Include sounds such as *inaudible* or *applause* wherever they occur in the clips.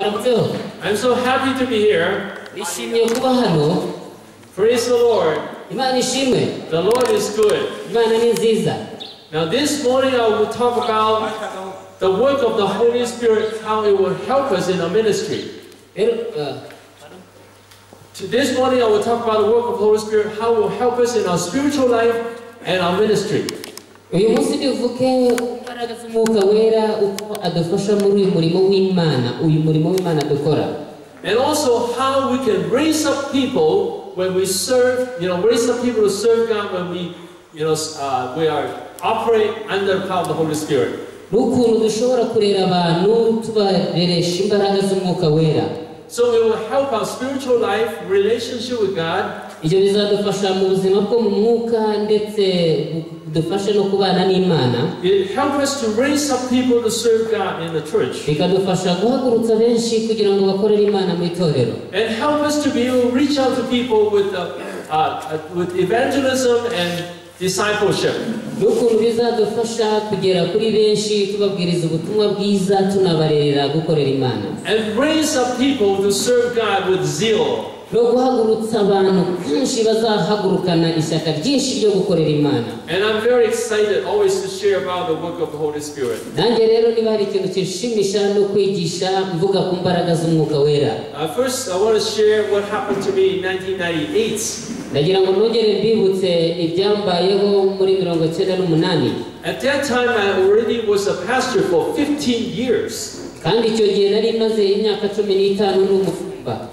I'm so happy to be here. nishimiye kuba hano Praise the Lord. The Lord is good. Now, this morning I will talk about the work of the Holy Spirit, how it will help us in our ministry. This morning I will talk about the work of the Holy Spirit, how it will help us in our spiritual life and our ministry. uyu munsi bivuge imbaraga z'umwuka wera uko adufasha muri uyu murimo w'imana uyu murimo w'imana dukora And also how we can raise up people when we serve, you know, raise up people to serve God when we, you know, uh, we are operate under the power of the Holy Spirit. n'ukuntu dushobora kurera abantu tubareresha imbaraga z'umwuka wera So it will help our spiritual life, relationship with God, ibyo bizadufasha mu buzima bwo mu mwuka ndetse budufashe no kubana n'imana It helps us to raise up people to serve God in the church. bikadufasha guhagurutsa benshi kugira ngo bakorere imana mu itorero And help us to be able to reach out to people with, uh, uh, with evangelism and discipleship. n'ukuntu bizadufasha kugera kuri benshi tubabwiriza ubutumwa bwiza tunabarerera gukorera imana And raise up people to serve God with zeal. No guhagurutsa abantu kenshi bazahagurukana ishyaka ryinshi ryo gukorera imana And I'm very excited always to share about the work of the Holy Spirit. nanjye rero niba hari ikintu kinshimisha no kwigisha mvuga ku mbaraga z'umwuka wera Uh, first, I want to share what happened to me in 1998. ndagira ngo nongere mbibutse ibyambayeho muri mirongo icyenda n'umunani At that time, I already was a pastor for 15 years. kandi icyo gihe nari maze imyaka cumi n'itanu n'umufumba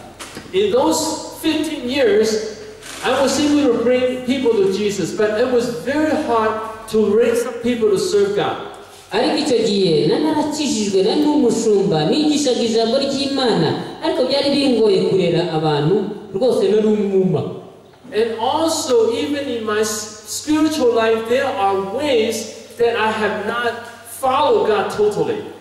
In those 15 years, I was able to bring people to Jesus, but it was very hard to raise up people to serve God. ariko icyo gihe nari nari n'umushumba nigishaga ijambo ry'imana ariko byari bingoye kurera abantu rwose nari umwuma And also, even in my spiritual life, there are ways that I have not followed God totally.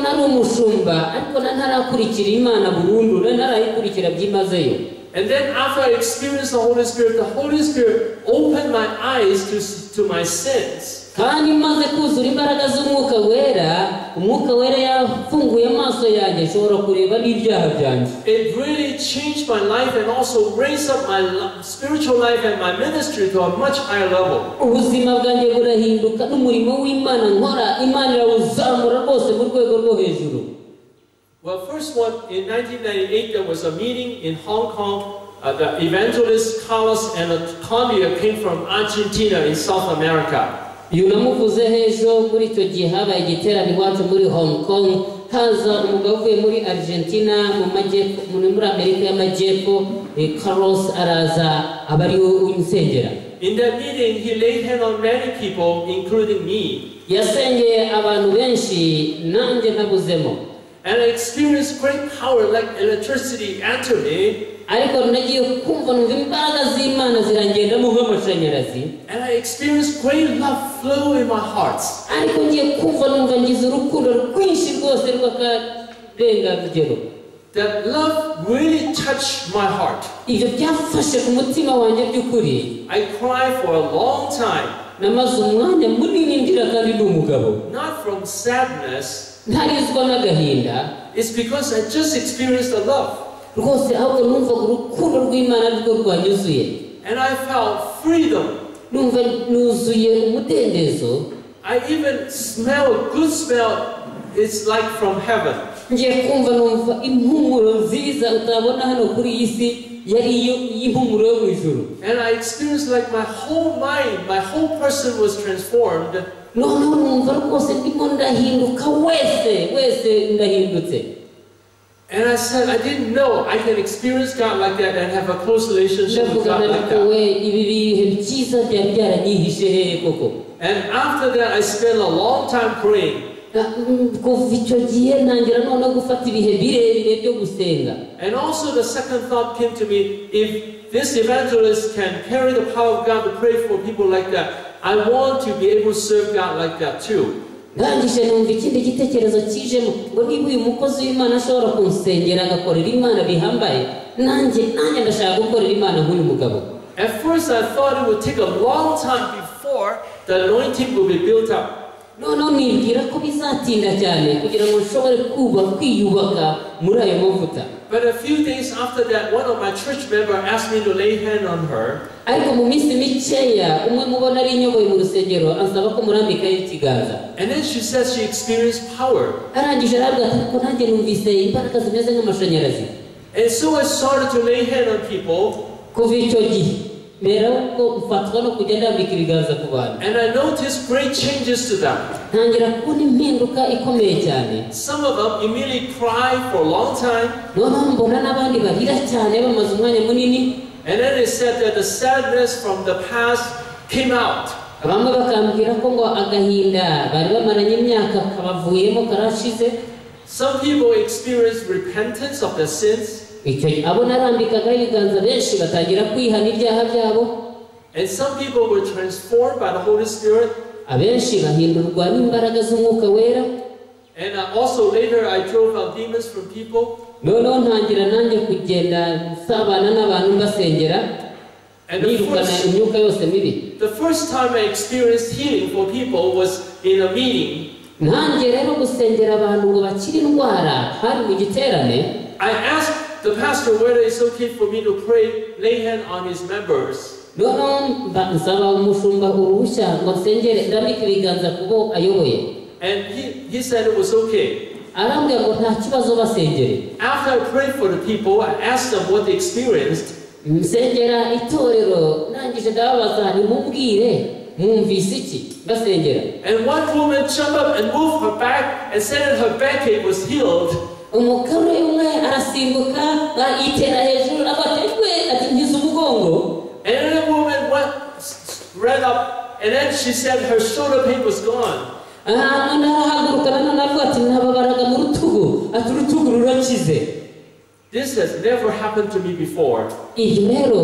Nari umushumba ariko nari ntarakurikira imana burundu ntarayikurikira byimazeyo And then after I experienced the Holy Spirit, the Holy Spirit opened my eyes to, to my sins. Kandi maze kuzura imbaraga z'umwuka wera umwuka wera yafunguye amaso yanjye nshobora kureba n'ibyaha byanjye It really changed my life and also raised up my spiritual life and my ministry to a much higher level. ubuzima bwanjye burahinduka n'umurimo w'imana nkora imana irawuzamura rwose mu rwego rwo hejuru Well, first one, in 1998, there was a meeting in Hong Kong. Uh, the evangelist Carlos and Condia came from Argentina in South America. Uyu namuvuze ejo muri icyo gihe habaye igiterane iwacu muri hong kong haza umugabo uvuye muri argentina mu majyepfo muri muri amerika y'amajyepfo eh, carlos araza aba ari we unsengera In that meeting, he laid hand on many people, including me. yasengeye abantu benshi nanjye nabuzemo And I experienced great power like electricity enter me. Ariko nagiye kumva numva imbaraga z'imana zirangendamo nk'amashanyarazi And I experienced great love flow in my heart. ariko ngiye kumva numva ngize urukundo rwinshi rwose rw'akarengarugero That love really touched my heart. ibyo byafashe ku mutima wanjye by'ukuri. I cried for a long time, namaze umwanya munini ndira kandi ndi umugabo. Not from sadness, it's because I just experienced the love. Rwose ahubwo numvaga urukundo rw'imana rwo rwanyuzuye And I felt freedom. numva nuzuye umudendezo I even smell good smell. It's like from heaven. ngiye kumva numva impumuro nziza utabona hano kuri iyi si yari y'impumuro yo mu ijuru And I experienced like my whole mind, my whole person was transformed. noneho numva rwose ndimo ndahinduka um, wese wese ndahindutse And I said, I didn't know I can experience God like that and have a close relationship with God like that. And after that, I spent a long time praying. And also the second thought came to me, if this evangelist can carry the power of God to pray for people like that, I want to be able to serve God like that too. Ndangije numva ikindi gitekerezo kijemo ngo niba uyu mukozi w'imana ashobora kunsengera agakorera imana bihambaye nanjye nanjye ndashaka gukorera imana nk'uyu mugabo At first, I thought it would take a long time before the anointing will be built up. Noneho nibwira ko bizatinda cyane kugira ngo nshobore kwiyubaka muri ayo mavuta But a few days after that, one of my church members asked me to lay hand on her. ariko mu minsi mikeya umwe mubona ari inyoboye mu rusengero ansaba ko murambikaho ikiganza And then she says she experienced power. arangije arabwira ati ariko nanjye numvise imbaraga zimeze nk'amashanyarazi And so I started to lay hand on people. Mbere ubwo ufatwa no kujya ndambika ibiganza ku bantu And I noticed great changes to them. ntangira kubona impinduka ikomeye cyane Some of them immediately cry for a long time. noneho mbona n'abandi barira cyane bamaze umwanya munini And then they said that the sadness from the past came out. bamwe bakambwira ko ngo agahinda bari bamaranye imyaka kabavuyemo karashize Some people experienced repentance of their sins. Abo narambikagaho ibiganza benshi batangira kwihana ibyaha byabo And some people were transformed by the Holy Spirit. abenshi bahindurwa n'imbaraga z'umwuka wera And uh, also later I drove out demons from people. noneho ntangira nanjye kugenda nsabana n'abantu mbasengera nirukana imyuka yose mibi the first time I experienced healing for people was in a meeting. rero gusengera abantu ngo bakire indwara hari mu giterane I asked the pastor whether it's okay for me to pray, lay hand on his members. nsaba umushumba uruhushya ngo nsengere ndambike ibiganza ku ayoboye And he, he said it was okay. arambwira ngo nta kibazo basengere After I prayed for the people, I asked them what they experienced. nsengera itorero ndangije ndababaza nimubwire mwumvise iki basengera And one woman jumped up and moved her back and said that her backache was healed. Umugore umwe arasimbuka yitera hejuru abatejwe ati ngize umugongo And woman went, ran up, and then she said her shoulder pain was gone. aha none arahaguruka nanone avuga ati ntababaraga mu rutugu ati urutugu rurakize This has never happened to me before. ibyo rero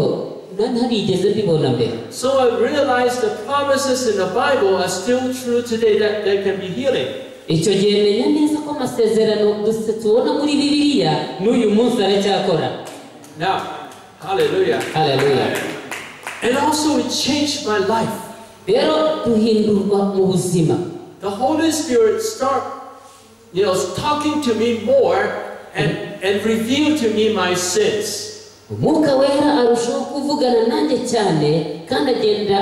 na- ntarigeze mbibona mbere So I realized the promises in the Bible are still true today that there can be healing. Icyo gihe menya neza ko amasezerano tubona muri bibiliya n'uyu munsi aracyakora Now, hallelujah. haleluya And also it changed my life. rero duhindurwa mu buzima The Holy Spirit start, you know, talking to me more and, and reveal to me my sins. Umwuka wera arushaho kuvugana nanjye cyane kandi agenda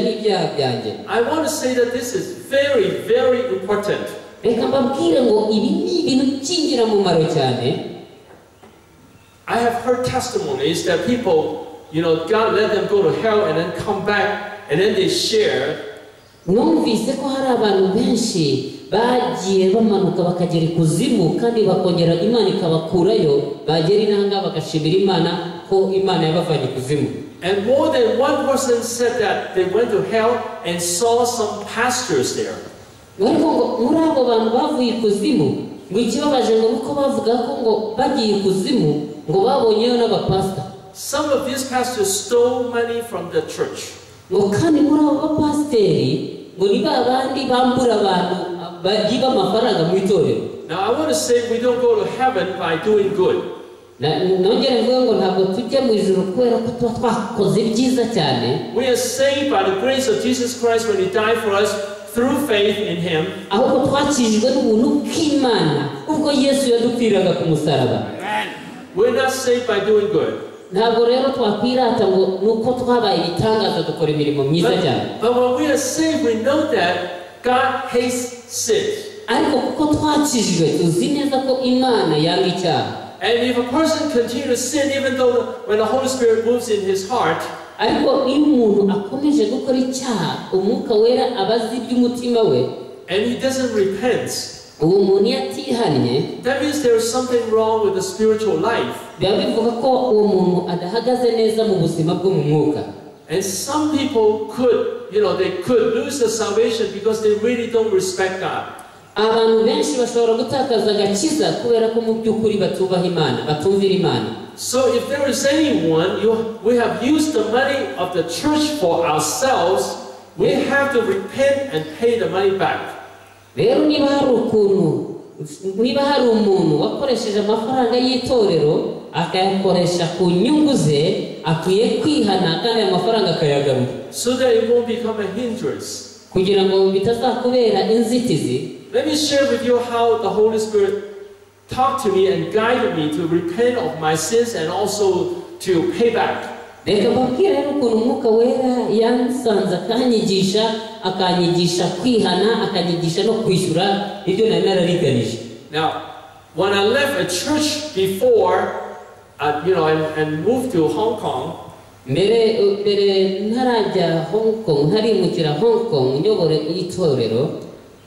n'ibyaha byanjye I want to say that this is very, very important. reka mbabwire ngo ibi ni ibintu by'ingirakamaro cyane I have heard testimonies that people, you know, God let them go to hell and then come back and then they share. Ko hari abantu benshi bagiye bamanuka bakagera ikuzimu kandi bakongera imana ikabakurayo bagera inanga bagashimira imana ko imana yabavanye ikuzimu And more than one person said that they went to hell and saw some pastors there. ariko ngo muri abo bantu bavuye ikuzimu ngo ikibabaje ngo nuko bavuga ko ngo bagiye ikuzimu ngo babonyeyo n'abapasita Some of these pastors stole money from the church. Ngo kandi muri abo bapasiteri ni ba bandi bambura abantu bagiba amafaranga mu itorero Now I want to say we don't go to heaven by doing good. Nongere mvuge ngo ntabwo tujya mu ijoro kubera ko tuba twakoze byiza cyane We are saved by the grace of Jesus Christ when He died for us through faith in Him. ahubwo twakijijwe n'ubuntu bw'imana ubwo yesu yadupfiraga ku musaraba We're not saved by doing good. Ntabwo rero twakwirata ngo ni uko twabaye ibitangaza dukora imirimo myiza cyane But, but when we are saved, we know that God hates sin. ariko kuko twakijijwe tuzi neza ko imana yanga icyaha And if a person continues to sin, even though when the Holy Spirit moves in his heart, ariko iyo umuntu akomeje gukora icyaha umwuka wera aba azi iby'umutima we and he doesn't repent, uwo muntu that means there is something wrong with the spiritual life. Biba bivuga ko uwo muntu adahagaze neza mu buzima bwo mu mwuka And some people could, you know, they could lose their salvation because they really don't respect God. abantu benshi bashobora gutakaza agakiza kubera ko mu by'ukuri batubaha imana batumvira imana So if there is anyone, you, we have used the money of the church for ourselves, we have to repent and pay the money back. rero niba hari ukuntu niba hari umuntu wakoresheje amafaranga y'itorero akayakoresha ku nyungu ze akwiye kwihana kandi ayo mafaranga akayagarura so that it won't become a hindrance. kugira ngo bitazakubera inzitizi Let me share with you how the Holy Spirit talked to me and guided me to repent of my sins and also to pay back. reka mbabwire rero ukuntu umwuka wera yansanze akanyigisha akanyigisha kwihana akanyigisha no kwishyura ibyo nari narariganije Now, when I left a church before, uh, you know, and, and moved to Hong Kong, mbere mbere ntarajya hong kong ntarimukira hong kong nyobore y'itorero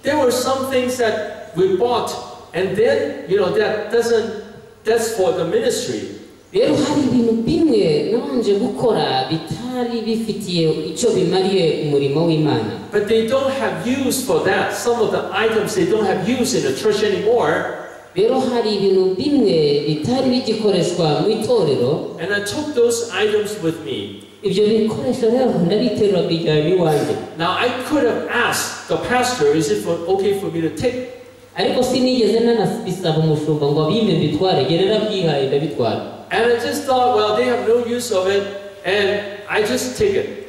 there were some things that we bought, and then, you know, that doesn't, that's for the ministry. rero hari ibintu bimwe nabanje gukora bitari bifitiye icyo bimariye umurimo w'imana But they don't have use for that. Some of the items they don't have use in the church anymore. Rero hari ibintu bimwe bitari bigikoreshwa mu itorero And I took those items with me. ibyo bikoresho rero ndabiterura mbijyana iwanjye Now I could have asked the pastor, is it for, okay for me to take? ariko sinigeze nanabisaba umushumba ngo abime mbitware njye narabyihaye ndabitwara And I just thought, well, they have no use of it, and I just take it.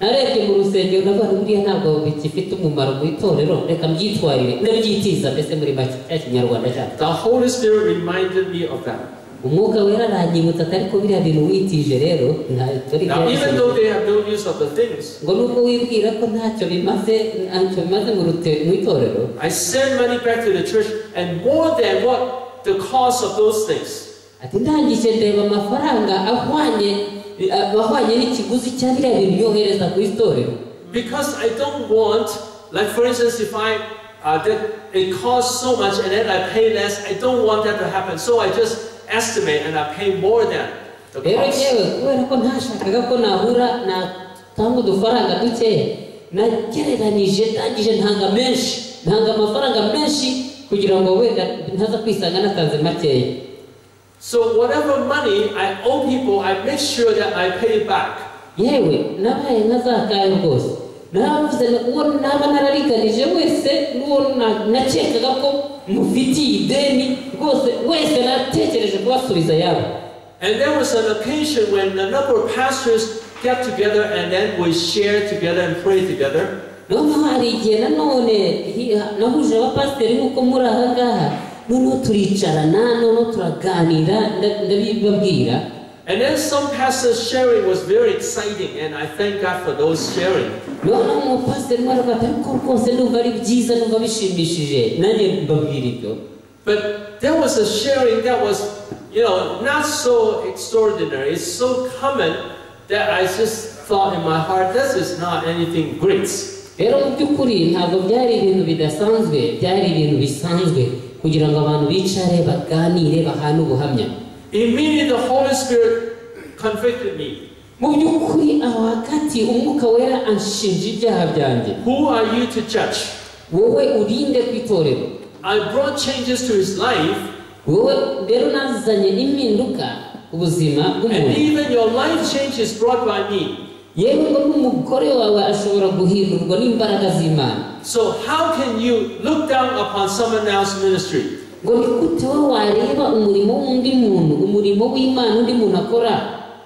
Narebye mu rusengero ndavuga ntabwo bigifite umumaro mu itorero reka mbyitwarire ndabyitiza mbese muri make cya kinyarwanda cyacu The Holy Spirit reminded me of that. umwuka wera aranyibutsa ati ariko biriya bintu witije rero Now, even though they have no use of the things, ngo nubwo wibwira ko ntacyo bimaze ntacyo bimaze mu itorero I send money back to the church, and more than what the cost of those things. ati ndangije ndeba amafaranga ahwanye ahwanye n'ikiguzi cya biriya bintu yohereza ku itorero Because I don't want, like for instance, if I uh, that it costs so much and then I pay less, I don't want that to happen. So I just estimate and I pay more than the cost. kubera ko ntashakaga ko nahura natanga udufaranga dukeya nagereranije ndangije ntanga menshi ntanga amafaranga menshi kugira ngo wenda ntaza kwisanga natanze makeya So whatever money I owe people, I make sure that I pay it back. yewe nabaye nka za kayo rwose naravuze ngo uwo naba narariganije wese n'uwo na- nakekaga ko mufitiye ideni rwose wese natekereje kubasubiza yabo And there was an occasion when a number of pastors get together and then we share together and pray together. And then some pastors sharing was very exciting, and I thank God for those sharing. But there was a sharing that was, you know, not so extraordinary. It's so common that I just thought in my heart, this is not anything great. Rero mu by'ukuri ntabwo byari ibintu bidasanzwe byari ibintu bisanzwe kugira ngo abantu bicare baganire bahane ubuhamya Immediately the Holy Spirit convicted me. mu by'ukuri aho hagati umwuka wera anshinja ibyaha byanjye Who are you to judge? wowe urinde ku itorero I brought changes to his life, wowe rero nazanye impinduka ku buzima and bw'umuntu even your life change is brought by me. Yewe n'umugore wawe ashobora guhindurwa n'imbaraga z'imana So how can you look down upon someone else's ministry? ngo ni gute wowe wareba umurimo w'undi muntu umurimo w'imana undi muntu akora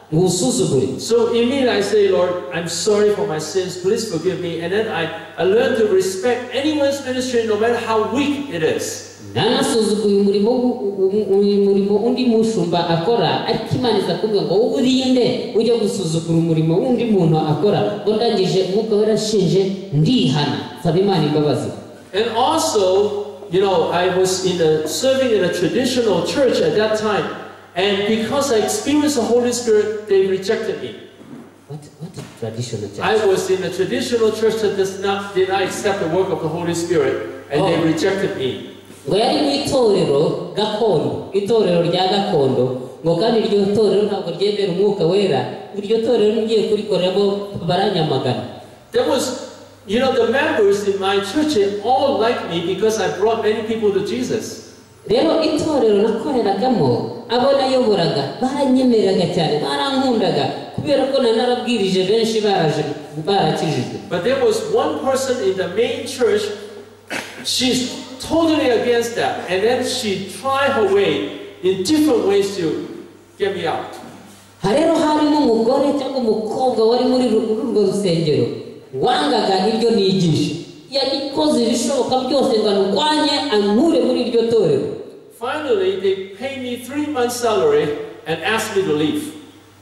ngo So immediately I say, Lord, I'm sorry for my sins. Please forgive me. And then I, I learn to respect anyone's ministry, no matter how weak it is. Ntanasuzuguye umurimo w'u- u- u- umurimo undi mushumba akora ariko imana iza kuvuga ngo wowe urinde ujya gusuzugura umurimo w'undi muntu akora ngo ndangije umwuka warashinje ndihana nsaba imana imbabazi And also, you know, I was in a, serving in a traditional church at that time. And because I experienced the Holy Spirit, they rejected me. what, what is traditional church? I was in a traditional church that does not, did not accept the work of the Holy Spirit. And they Oh. rejected me. Ngo yari mu itorero gakondo itorero rya gakondo ngo kandi iryo torero ntabwo ryemera umwuka wera iryo torero ngiye kurikoreramo baranyamagana There was, you know, the members in my church, they all liked me because I brought many people to Jesus. rero itorero nakoreragamo abo nayoboraga baranyemereraga cyane barankundaga kubera ko na narabwirije benshi baraje barakijijwe But there was one person in the main church, she's totally against that. And then she tried her way in different ways to get me out. rero harimo umugore cyangwa umukobwa wari muri urwo rusengero wangaga iryo nigisha yagikoze ibishoboka byose ngo arwanye ankure muri iryo torero Finally, they paid me three months' salary and asked me to leave.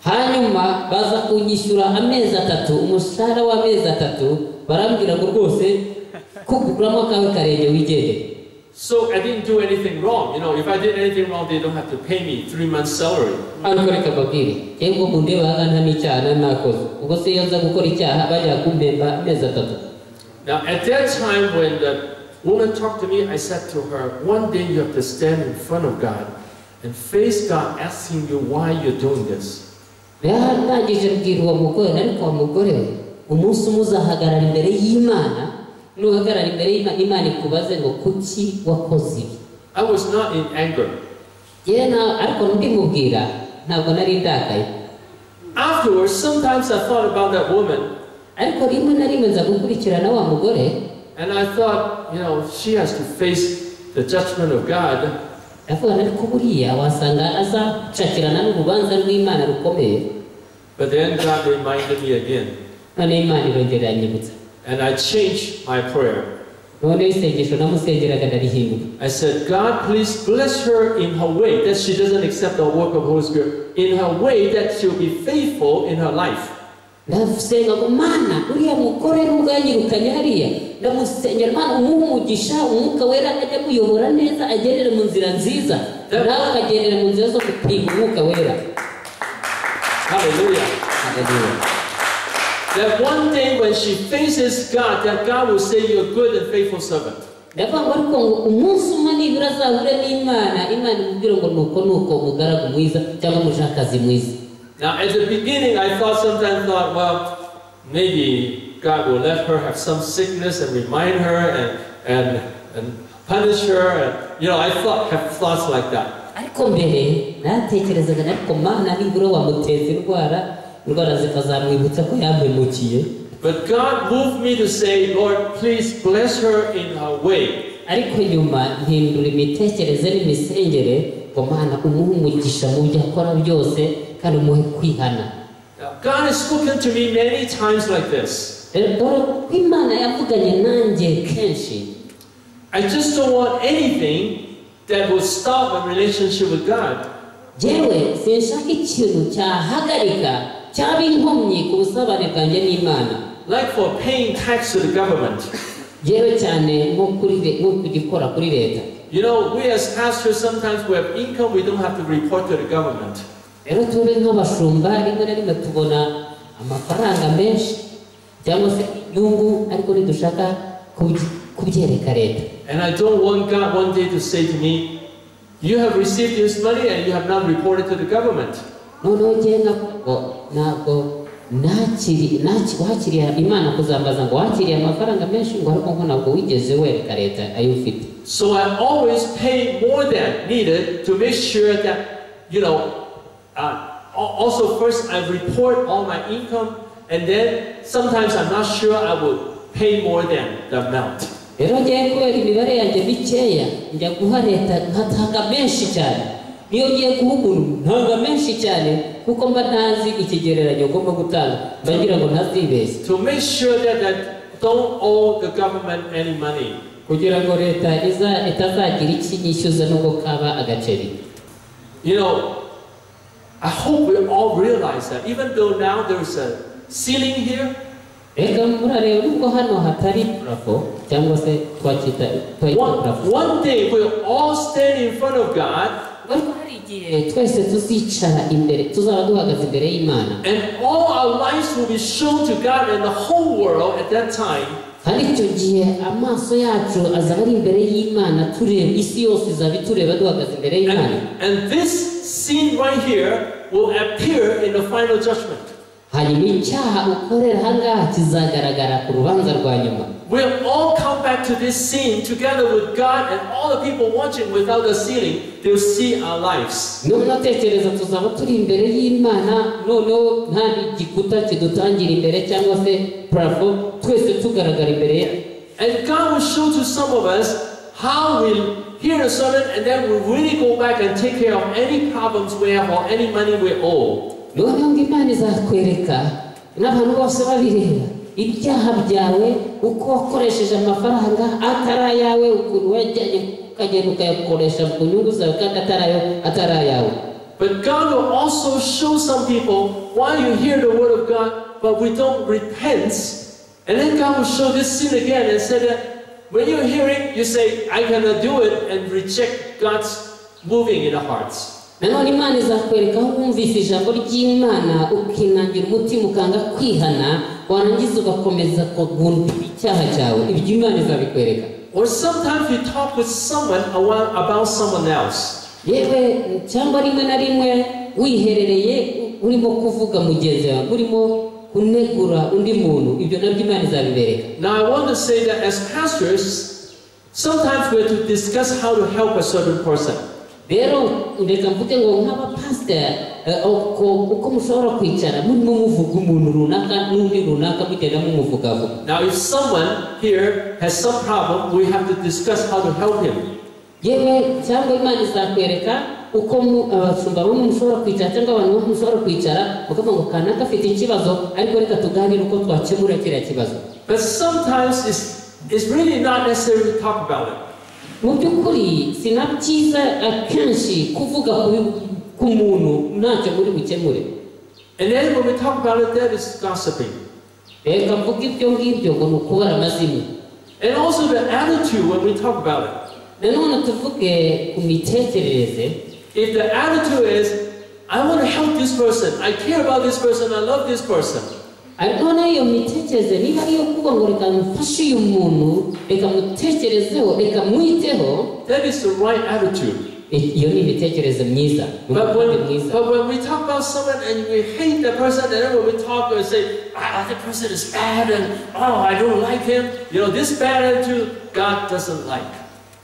hanyuma baza kunyishyura amezi atatu umushahara w'amezi atatu barambwira ngo rwose kuguramo akawe karenge wigendere So I didn't do anything wrong. You know, if I did anything wrong, they don't have to pay me three months' salary. ariko reka mbabwire yewe ngo mundeba aha nta n'icyaha nari nakoze ubwo se iyo nza gukora icyaha bajya kumpemba amezi atatu Now, at that time, when the woman talked to me, I said to her, One day you have to stand in front of God and face God asking you why you're doing this. yarangije mbwira uwo mugore ariko uwo mugore we umunsi umwe uzahagarara imbere y'imana nuhagarara imbere y'imana imana ikubaze ngo kuki wakoze ibi? I was not in anger. yewe na ariko ndimubwira ntabwo nari ndakaye Afterwards, sometimes I thought about that woman. Ariko rimwe na rimwe nza gukurikirana wa mugore. And I thought, you know, she has to face the judgment of God. ndavuga ariko buriya wasanga azacakirana n'urubanza rw'imana rukomeye. But then God reminded me again, none imana irongera iranyibutsa and I changed my prayer. noneho isengesho namusengeraga ndarihinduka I said, God, please bless her in her way that she doesn't accept the work of the Holy Spirit, in her way that she'll be faithful in her life. ndasenga ngo mana uriya mugore nubwo yanyirukanye hariya ndamusengera mana umuhe umugisha umwuka wera ajya amuyobora neza agendere mu nzira nziza nawe akagendera mu nzira zo gupinga umwuka wera Hallelujah. Haleluya. That one day when she faces God, that God will say, You're a good and faithful servant. ndavuga ngo ariko ngo umunsi umwe nibura azahure n'imana imana imubwire ngo nuko nuko umugaragu mwiza cyangwa umushakazi mwiza Now, at the beginning, I thought sometimes thought, well, maybe God will let her have some sickness and remind her and and and punish her, and you know, I thought have thoughts like that. ariko mbere natekerezaga na ariko mana nibura wamuteza indwara indwara zikazamwibutsa ko yampemukiye But God moved me to say, Lord, please bless her in her way. ariko nyuma mpindura imitekerereze n'imisengere ngo mana umuhe umugisha mu byo akora byose kandi umuhe kwihana God has spoken to me many times like this. dore ko imana yavuganye nanjye kenshi I just don't want anything that will stop a relationship with God. sinshaka ikintu cyahagarika cyaba ku busabane bwanjye n'imana Like for paying tax to the government. yewe cyane nko kuri le- nko kugikora kuri leta You know, we as pastors sometimes we have income we don't have to report to the government. rero tube nk'abashumba rimwe na rimwe tubona amafaranga menshi cyangwa se inyungu ariko ntidushaka kubyereka leta And I don't want God one day to say to me, You have received this money and you have not reported to the government. Noneho ngewe ntabwo ntabwo nakiri naki- wakiriye imana kuzambaza ngo wakiriye amafaranga menshi ngo ariko ngo ntabwo wigeze wereka leta ayo ufite So I always pay more than needed to make sure that, you know, uh, also first I report all my income and then sometimes I'm not sure I will pay more than the amount. rero ngewe kubera imibare yanjye mikeya njya guha leta nkatanga menshi cyane niyo ngiye guha umuntu ntanga menshi cyane kuko mba ntazi ikigereranyo ngomba gutanga. Mba ngira ngo ntazibeshye. To make sure that I don't owe the government any money. kugira ngo leta itazagira iki nyishyuza nubwo kaba agaceri. You know, I hope we all realize that even though now there's a ceiling here, reka murareba nubwo hano hatari purafo cyangwa se twakita twayita one, purafo one day we'll all stand in front of God ariko hari igihe twese tuzicara imbere tuzaba duhagaze imbere y'imana and all our lives will be shown to God and the whole world at that time. kandi icyo gihe amaso yacu azaba ari imbere y'imana tureba isi yose izaba itureba duhagaze imbere y'imana And, and this scene right here will appear in the final judgment. hanyuma icyaha ukorera ahangaha kizagaragara ku rubanza rwa nyuma We'll all come back to this scene together with God and all the people watching without the ceiling. They'll see our lives. noneho tekereza tuzaba turi imbere y'imana noneho nta gikuta kidutangira imbere cyangwa se purafo twese tugaragara imbere ye And God will show to some of us how we'll hear the sermon and then we'll really go back and take care of any problems we have or any money we owe. Ibyaha byawe uko wakoresheje amafaranga atari ayawe ukuntu wajyanye ukagenda ukayakoresha ku nyungu zawe kandi atari ayawe But God will also show some people why you hear the word of God, but we don't repent. And then God will show this sin again and say that when you're hearing, you say, I cannot do it, and reject God's moving in the hearts. Nanone imana izakwereka aho wumvise ijambo ry'imana ukinangira umutima ukanga kwihana warangiza ugakomeza kugundira icyaha cyawe ibyo imana izabikwereka Or sometimes you talk with someone about someone else. yewe cyangwa rimwe na rimwe wiherereye urimo kuvuga mugenzi wawe urimo kunegura undi muntu ibyo na byo imana izabibereka Now, I want to say that as pastors, sometimes we have to discuss how to help a certain person. Rero reka mvuge ngo nk'abapasiteri eh, uko uko mushobora kwicara murimo muvuga umuntu runaka n'undi runaka mugenda mumuvugavuga Now, if someone here has some problem, we have to discuss how to help him. yewe cyangwa imana izakwereka uko abashumba bamwe mushobora kwicara cyangwa abantu bamwe mushobora kwicara mukavuga ngo kanaka afite ikibazo ariko reka tuganire uko twakemura kiriya kibazo But sometimes it's, it's really not necessary to talk about it. Mu by'ukuri si na byiza akenshi kuvuga ku- muntu ntacyo muri bukemure And then when we talk about it, that is gossiping. And also the attitude when we talk about it. If the attitude is, I want to help this person, I care about this person, I love this person, ariko noneho iyo mitekerereze niba ariyo kuvuga ngo reka mfashe uyu muntu reka mutekerezeho reka mwiteho that is the right attitude. iyo ni imitekerereze myiza ni But umugambi when, mwiza but when we talk about someone and we hate that person, and then when we talk and say, ah, that person is bad and oh, I don't like him, you know, this bad attitude, God doesn't like.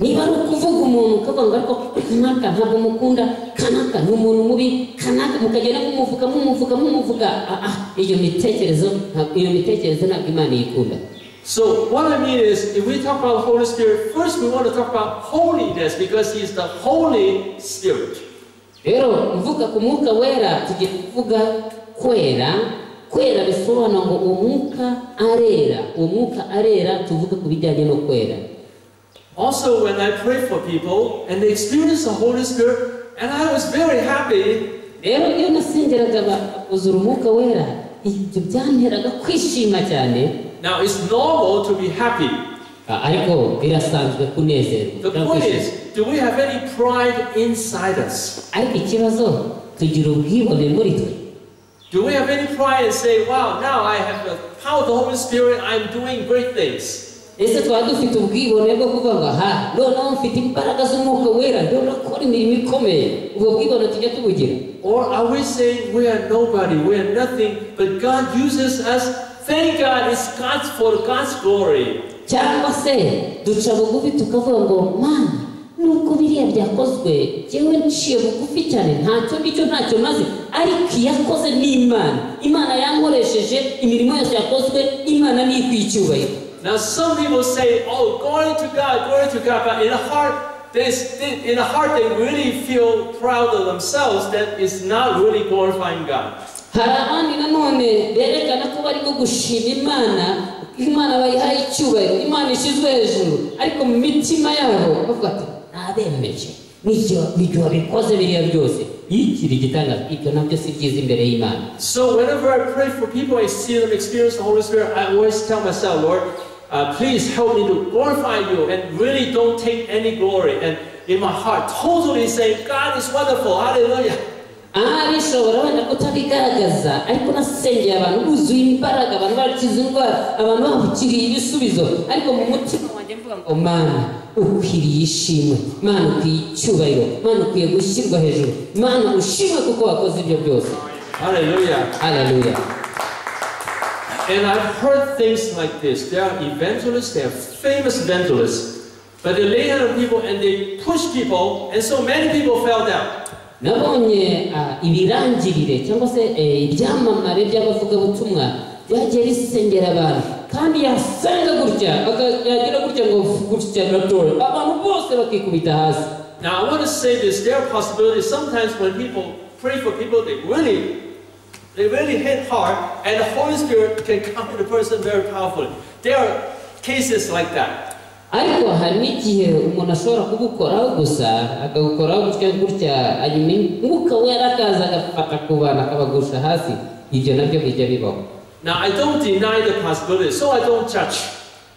niba ari ukuvuga umuntu ukavuga ngo ariko kanaka ntabwo mukunda kanaka ni umuntu mubi mukagenda mumuvuga mumuvuga mumuvuga. Ah ah iyo mitekerezo iyo mitekerezo ntabwo imana iyikunda So what I mean is, if we talk about the Holy Spirit, first we want to talk about holiness because He's the Holy Spirit. rero mvuga ku mwuka wera tugiye kuvuga kwera. Kwera bisobanura ngo uwo arera. Arera tuvuge ku bijyanye no kwera. Also, when I pray for people and they experience the Holy Spirit, and I was very happy, rero iyo nasengeraga bakuzura umwuka wera ibyo byanteraga kwishima cyane now it's normal to be happy. Ah, ariko birasanzwe kunezerwa The point is, do we have any pride inside us? ariko ikibazo tugira ubwibone muri twe Do we have any pride and say, wow, now I have the power of the Holy Spirit, I'm doing great things? ese twaba dufite ubwibone bwo kuvuga ngo aha noneho mfite imbaraga z'umwuka wera ndabona akora imirimo ikomeye ubwo bwibone tujya tubugira Or are we saying we are nobody, we are nothing, but God uses us? Thank God, it's God's for God's glory. cyangwa se duca bugufi tukavuga ngo mana nubwo biriya byakozwe njyewe nciye bugufi cyane ntacyo ngicyo ntacyo maze ariko iyakoze ni imana imana yankoresheje imirimo yose yakozwe imana niyo ikwiye icyubahiro Now, some people say, "Oh, glory to God, glory to God," but in the heart, they, they- in the heart, they really feel proud of themselves. That is not really glorifying God. hari abandi nanone berekana ko barimo gushima imana imana bayihaye icyubahiro imana ishyizwe hejuru ariko mu mitima yabo bavuga ati nabemeje n'ibyo n'ibyo wabikoze biriya byose yikira igitangaza ibyo nabyo si byiza So whenever I pray for people, I see them experience the Holy Spirit. I always tell myself, Lord, uh, please help me to glorify you and really don't take any glory. And in my heart, totally say, God is wonderful. Hallelujah. ahari wenda kutabigaragaza ariko nasengeye abantu buzuye imbaraga abantu bakize indwara abantu babukiriye ibisubizo ariko mu mutima wanjye mvuga ngo mana ukwiriye ishimwe mana ukwiye icyubahiro mana ukwiye gushyirwa hejuru mana ushimwe kuko wakoze ibyo byose Hallelujah. haleluya And I've heard things like this. There are evangelists, there are famous evangelists, but they lay hands on people and they push people, and so many people fell down. nabonye uh, ibirangirire cyangwa se eh, ibyamamare by'abavugabutumwa byagiye bisengera abantu kandi yasenga gutya aka- yagira gutya ngo gutya gatoya abantu bose bakikubita hasi Now, I want to say this there are possibilities sometimes when people pray for people, they really They really hit hard, and the Holy Spirit can come in the person very powerfully. There are cases like that. ariko hari n'igihe umuntu ashobora kugukoraho gusa akagukoraho gutya gutya hanyuma umwuka wera akaza agafata ku bantu akabagusha hasi ibyo nabyo bijya bibaho Now, I don't deny the possibility, so I don't judge.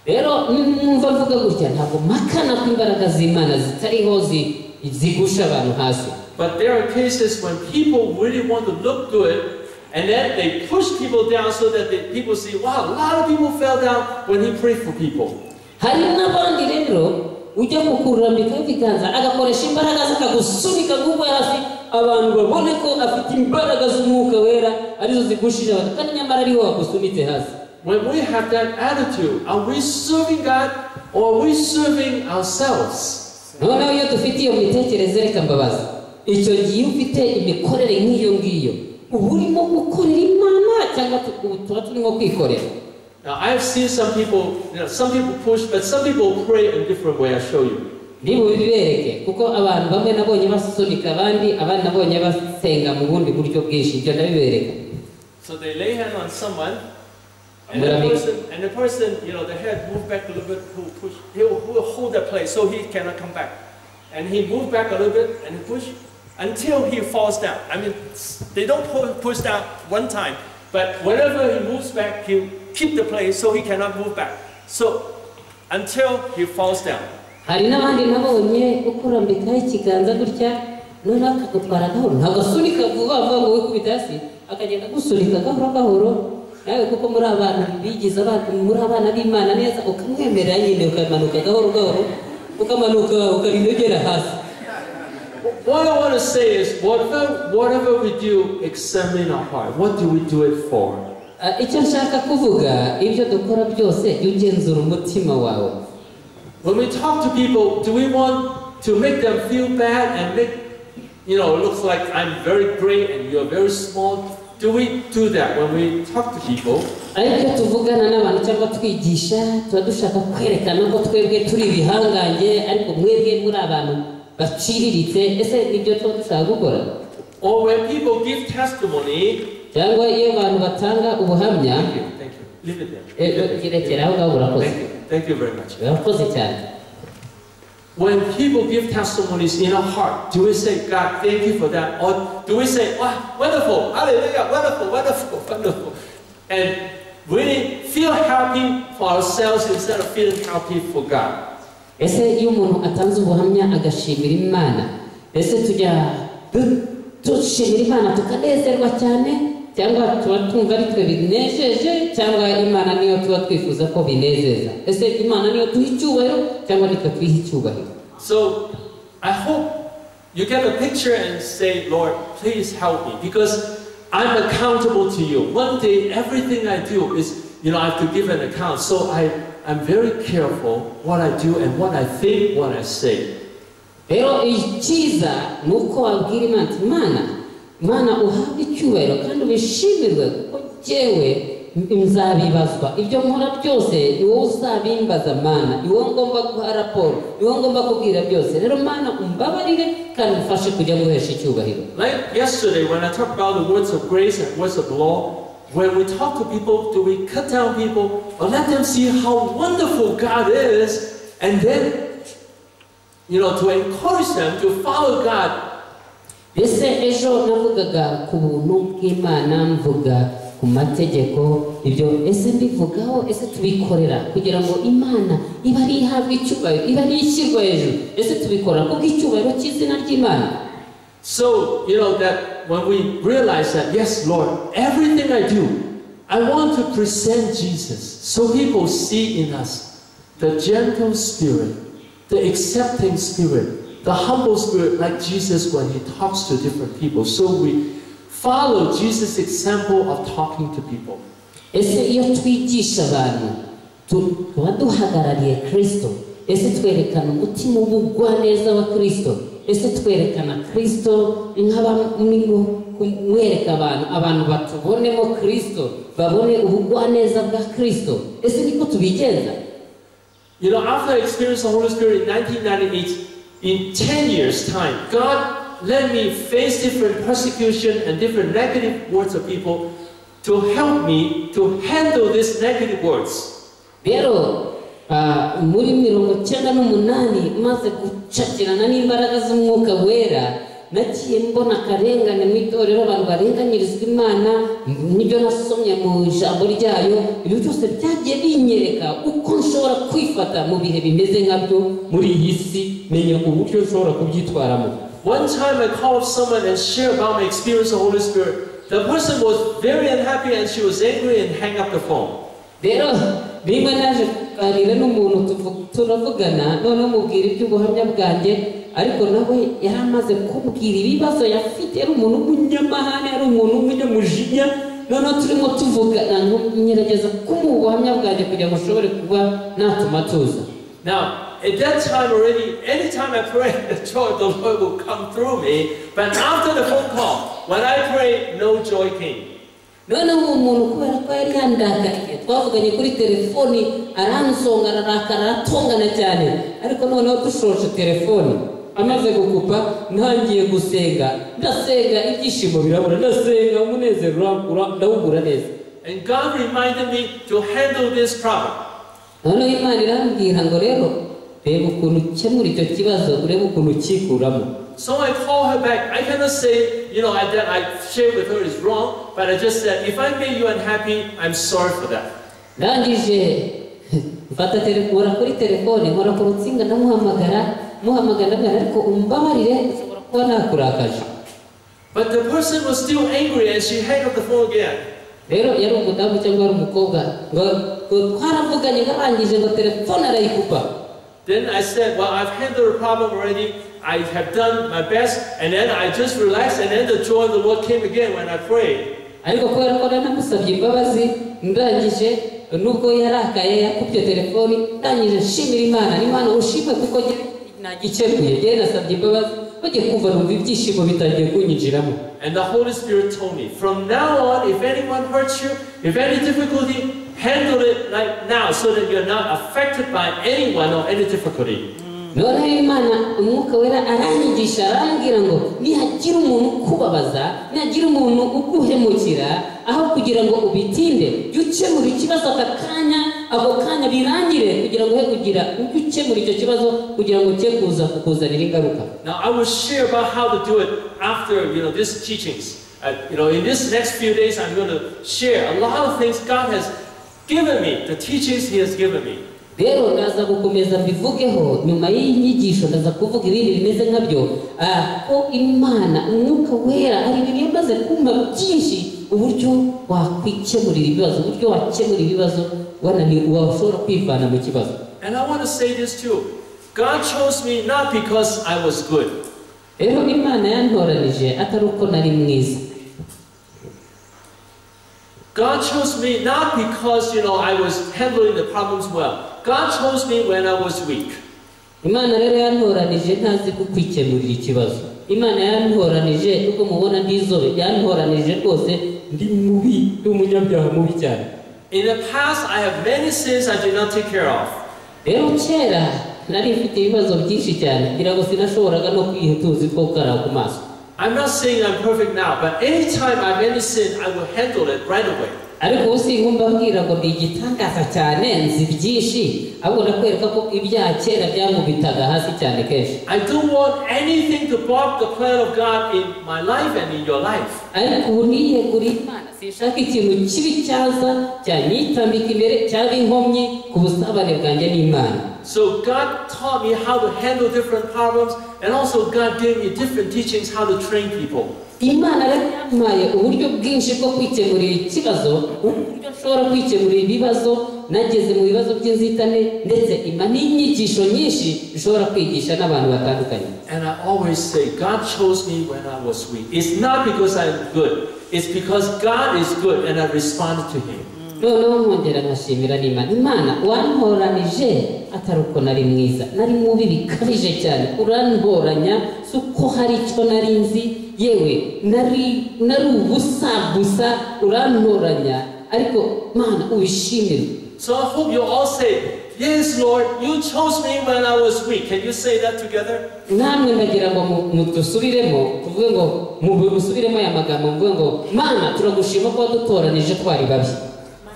rero numva mvuga gutya ntabwo mpakana ko imbaraga z'imana zitariho zi- zigusha abantu hasi But there are cases when people really want to look good, and then they push people down so that the people see, wow, a lot of people fell down when he prayed for people. hari n'abandi rero ujya kukurambikaho ibiganza agakoresha imbaraga ze akagusunika ngugwe hasi abantu babone ko afite imbaraga z'umwuka wera arizo zigushije abantu kandi nyamara ariho wagusunitse hasi When we have that attitude, are we serving God or are we serving ourselves? noneho iyo dufite iyo mitekerereze reka mbabaza icyo gihe ufite imikorere nk'iyo ngiyo uba urimo gukorera imana cyangwa tuba turimo kwikorera Now, I've seen some people, you know, some people push, but some people pray in a different way. I'll show you. ntibubibereke kuko abantu bamwe nabonye basunika abandi abandi nabonye basenga mu bundi buryo bwinshi ibyo ndabibereka So they lay hand on someone, and the person, and the person, you know, the head move back a little bit, who push, he will, will hold that place so he cannot come back. And he move back a little bit and he push until he falls down. I mean, they don't pu- push down one time, but whenever he moves back, he keep the place so he cannot move back. So until he falls down. What I want to say is, whatever, whatever we do, examine our heart. What do we do it for? Icyo nshaka kuvuga ibyo dukora byose jya ugenzura umutima wawe When we talk to people, do we want to make them feel bad and make, you know, it looks like I'm very great and you're very small? Do we do that when we talk to people? ariko tuvugana n'abantu cyangwa twigisha tuba dushaka kwerekana ko twebwe turi ibihangange ariko mwebwe muri abantu baciriritse ese nibyo tuba dushaka gukora Or when people give testimony, cyangwa iyo abantu batanga ubuhamya thank you, thank you. Leave it there. Eh, Leave it there. ngaho urakoze Thank you. Thank you very much. urakoze cyane When people give testimonies in our heart, do we say, God, thank you for that? Or do we say, wow, wonderful, hallelujah, wonderful, wonderful, wonderful? And really feel happy for ourselves instead of feeling happy for God. Ese iyo umuntu atanze ubuhamya agashimira imana. Ese tujya dushimira imana tukanezerwa cyane? Cyangwa tuba twumva ari twe binejeje? Cyangwa imana niyo tuba twifuza ko binezeza? Ese imana niyo duha icyubahiro? Cyangwa nitwe icyubahiro? So I hope you get a picture and say, Lord, please help me because I'm accountable to you. One day, everything I do is, you know, I have to give an account. So I, I'm very careful what I do and what I think, what I say. rero icyiza ni uko wabwira imana ati imana imana uhabwe icyubahiro kandi ubishimirwe kuko jyewe nzabibazwa ibyo nkora byose ni wowe uzabimbaza mana ni wowe ngomba guha raporo ni wowe ngomba kubwira byose rero mana umbabarire kandi umfashe kujya guhesha icyubahiro Like yesterday, when I talked about the words of grace and words of law, when we talk to people, do we cut down people or let them see how wonderful God is and then, you know, to encourage them to follow God? Ese ejo navugaga ku buntu bw'imana mvuga ku mategeko ibyo ese mbivugaho ese tubikorera kugira ngo imana iba ari ihabwa icyubahiro iba ari ishyirwa hejuru ese tubikora kubw'icyubahiro cy'izina ry'imana So, you know, that when we realize that, yes, Lord, everything I do, I want to present Jesus so people see in us the gentle spirit, the accepting spirit, the humble spirit, like Jesus when he talks to different people. So we follow Jesus' example of talking to people. ese iyo twigisha abantu tu- tuba duhagarariye kirisito ese twerekana umutima w'ubugwaneza wa kirisito ese twerekana kirisito nk'abamurimo kumwereka abantu abantu batubonemo kirisito babone ubugwaneza bwa kirisito ese niko tubigenza You know, after I experienced the Holy Spirit in 1998, in 10 years' time, God let me face different persecution and different negative words of people to help me to handle these negative words. Muri mirongo cyenda n'umunani maze gucakirana n'imbaraga z'umwuka wera nagiye mbona akarengane mu itorero abantu barenganyirizwa imana ni byo nasomye mu ijambo ryayo ibyo byose byagiye binyereka uko nshobora kwifata mu bihe bimeze nkabyo muri iyi si menya uburyo nshobora kubyitwaramo One time I called someone and shared about my experience of the Holy Spirit. The person was very unhappy and she was angry and hang up the phone. rero rimwe naje kuganira n'umuntu turavugana noneho mubwira iby'ubuhamya bwanjye ariko nawe yari amaze kumbwira ibibazo yafite yari umuntu w'umunyamahane yari umuntu w'umunyamujinya noneho turimo tuvugana ngerageza kumuha ubuhamya bwanjye kugira ngo ushobore kuba natuma tuza Now, at that time already, anytime I pray, *laughs* the joy the Lord will come through me. But after the phone call, when I pray, no joy came. Noneho uwo muntu kubera ko yari yandakariye twavuganye kuri telefoni aransonga ararakara aratongana cyane. Ariko noneho dushoje telefoni. Amaze gukupa ntangiye gusenga. Ndasenga ibyishimo birabura. Ndasenga umunezero ura- ura- ndawugura neza. And God reminded me to handle this problem. noneho imana irambwira ngo rero reba ukuntu ukemura icyo kibazo urebe ukuntu ukikuramo So I called her back. I cannot say, you know, I, that I shared with her is wrong, but I just said, if I made you unhappy, I'm sorry for that. ndangije mfata telefone nkora kuri telefone nkora ku rutsinga ndamuhamagara muhamagara ndamubwira ariko umbabarire ushobora kuba nakurakaje But the person was still angry and she hung up the phone again. rero yari umudamu cyangwa ari umukobwa ngo twaravuganye ngarangije ngo telefone arayikupa Then I said, well, I've handled the problem already. I have done my best. And then I just relaxed and then the joy of the Lord came again when I prayed. ariko kubera ko nari namusabye imbabazi ndangije nubwo yarakaye yakubye telefoni ndangije nshimira imana n'imana ushimwe kuko nagikemuye njyewe nasabye imbabazi bagiye kumva numva ibyishimo bitangiye kunyinjiramo And the Holy Spirit told me, from now on, if anyone hurts you, if any difficulty, handle it like now so that you're not affected by anyone or any difficulty. Imana umwuka wera aranyigisha arambwira ngo nihagira umuntu ukubabaza nihagira umuntu uguhemukira aho kugira ngo ubitinde jya ukemura ikibazo aka kanya ako kanya birangire kugira ngo he kugira ujye ukemura icyo kibazo kugira ngo cye kuza kukuzanira ingaruka Now, I will share about how to do it after, you know, these teachings. Uh, you know, in this next few days, I'm going to share a lot of things God has given me, the teachings He has given me. Rero ndaza gukomeza mbivugeho nyuma y'inyigisho ndaza kuvuga ibindi bimeze nkabyo ah, ko imana umwuka wera hari ibintu yamaze kumpa byinshi uburyo wakwikemurira ibibazo uburyo wakemura ibibazo wananiwe washobora kwivana mu kibazo And I want to say this too. God chose me not because I was good. rero imana yantoranije atari uko nari mwiza God chose me not because, you know, I was handling the problems well. God chose me when I was weak. imana rero yantoranije ntazi kukwikemurira ikibazo imana yantoranije nubwo mubona ndi izobe yantoranije rwose ndi mubi ndi umunyabyaha mubi cyane In the past, I have many sins I did not take care of. rero kera nari mfite ibibazo byinshi cyane ngira ngo sinashoboraga no kwihituza two gukaraba ku maso I'm not saying I'm perfect now, but anytime I have any sin, I will handle it right away. Ariko ubu ngo ndi igitangaza cyane nzi byinshi ahubwo ko ibyaha kera byamubitaga hasi cyane kenshi I don't want anything to block the plan of God in my life and in your life. ariko ubu niyeguriye imana sinshaka ikintu kibi cyaza cyanyitambika imbere cyaba inkomyi ku busabane bwanjye n'imana So God taught me how to handle different problems, and also God gave me different teachings how to train people. Imana rero yampaye uburyo bwinshi bwo kwikemurira ikibazo uburyo nshobora kwikemurira ibibazo nageze mu bibazo by'inzitane ndetse impa n'inyigisho nyinshi zishobora kwigisha n'abantu batandukanye. And I always say, God chose me when I was weak. It's not because I'm good, it's because God is good and I responded to Him. noneho nkongera nkashimira n'imana. Imana wantoranije atari uko nari mwiza. Nari mubi bikabije cyane. Urantoranya si uko hari icyo nari nzi. Yewe nari nari ubusa gusa urantoranya ariko mana ubishimire So I hope you all say, Yes, Lord, you chose me when I was weak. Can you say that together? namwe ndagira ngo mu- mu- tuvuge ngo musubiremo aya magambo mvuge ngo mana turagushima ko wadutoranije twari babi.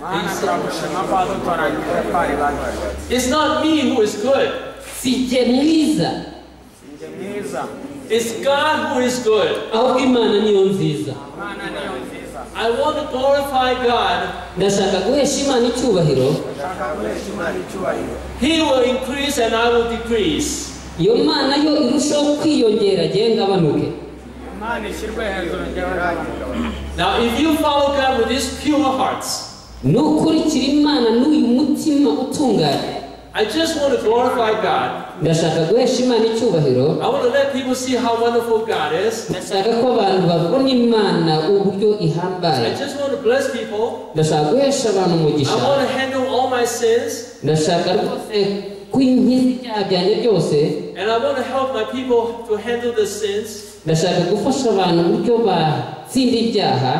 Mana turagushima ko wadutoranyije twari bato It's not me who is good, si jye mwiza. Sinjye mwiza it's God who is good. ahubwo imana niyo nziza I want to glorify God. ndashaka guhesha imana icyubahiro He will increase and I will decrease. iyo mana yo irushaho kwiyongera njyewe n'abantu Now, if you follow God with these pure hearts, nukurikira imana n'uyu mutima utunganye I just want to glorify God. Ndashaka guhesha imana icyubahiro I want to let people see how wonderful God is. ndashaka ko abantu babona imana uburyo I ihambaye want to bless people. ndashaka guhesha abantu I umugisha want to handle all my sins. ndashaka rwose kwinkiza ibyaha byanjye byose I want to help my people to handle the sins. ndashaka gufasha abantu uburyo batsinda ibyaha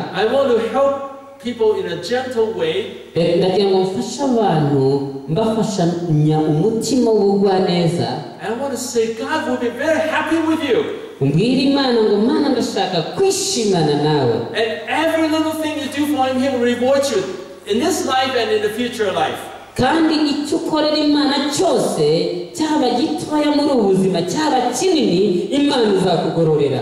I want to help people in a gentle way. Eh, ndagira ngo mfashe abantu mbafashanya umutima w'ubugwaneza And I want to say, God will be very happy with you. mbwira imana ngo mana ndashaka kwishimana nawe And every little thing you do for Him, He will reward you in this life and in the future life. kandi icyo ukorera imana cyose cyaba gitoya muri ubu buzima cyaba kinini imana izakugororera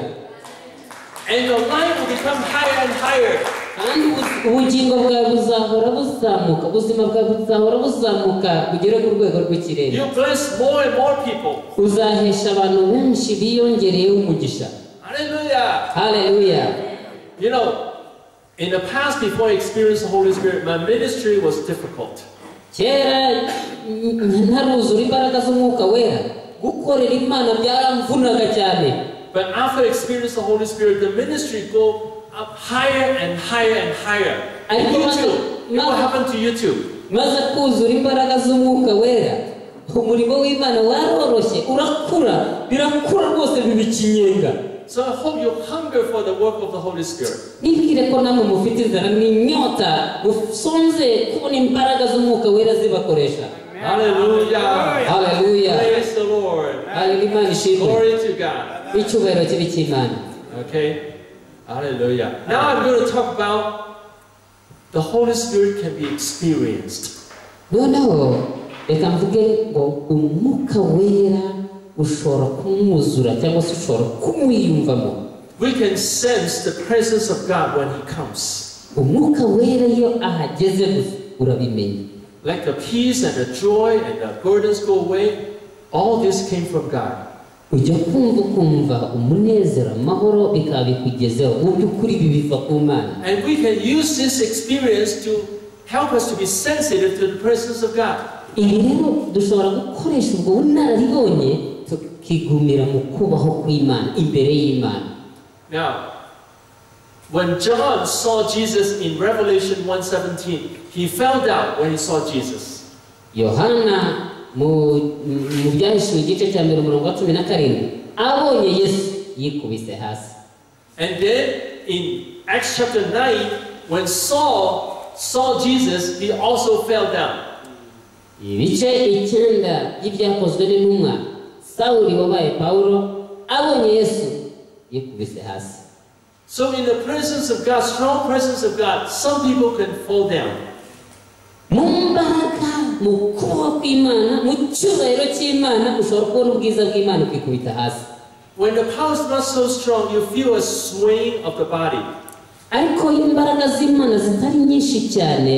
And your life will become higher and higher. Kandi ubu- ubugingo bwawe buzahora buzamuka ubuzima bwawe buzahora buzamuka bugere ku rwego rw'ikirere. Uzahesha abantu benshi biyongereyeho umugisha. Hallelujah. haleluya You know, in the past, before I experienced the Holy Spirit, my ministry was difficult. kera ntaruzura imbaraga z'umwuka wera. Gukorera imana byaramvunaga cyane. But after I experienced the Holy Spirit, the ministry go up higher and higher and higher. And know YouTube, my- it will happen to YouTube. maze kuzura imbaraga z'umwuka wera umurimo w'imana waroroshye urakura birakura rwose biba ikinyenga So I hope you hunger for the work of the Holy Spirit. nibwire ko namwe mufite inzara n'inyota musonze kubona imbaraga z'umwuka wera zibakoresha Hallelujah. haleluya Praise the Lord. haleluya imana ishimwe Glory to God. icyubahiro kibi cy'imana Okay? Hallelujah. Now I'm going to talk about the Holy Spirit can be experienced. noneho reka mvuge ngo umwuka wera ushobora kumwuzura cyangwa se ushobora kumwiyumvamo We can sense the presence of God when He comes. umwuka wera iyo ahageze gusa urabimenya Like the peace and the joy and the burdens go away, all this came from God. Ujya kumva ukumva umunezero amahoro bikaba bikugezeho mu by'ukuri ibi biva ku mana And we can use this experience to help us to be sensitive to the presence of God. ibi rero dushobora gukoresha ubwo bunararibonye tukigumira mu kubaho kw'imana imbere y'imana Now, when John saw Jesus in Revelation 1:17, he fell down when he saw Jesus. yohana mu igice cya mbere umurongo wa cumi na karindwi abonye yesu yikubise hasi And then in Acts chapter 9, when Saul saw Jesus, he also fell down. ibice icyenda by'ibyakozwe n'intumwa sawuli wabaye pawulo abonye yesu yikubise hasi So in the presence of God, strong presence of God, some people can fall down. Mu mbaraga mu kubaho kw'imana mu cyubahiro cy'imana ushobora kubona ubwiza bw'imana ukikubita hasi When the power is not so strong, you feel a swaying of the body. ariko imbaraga z'imana zitari nyinshi cyane.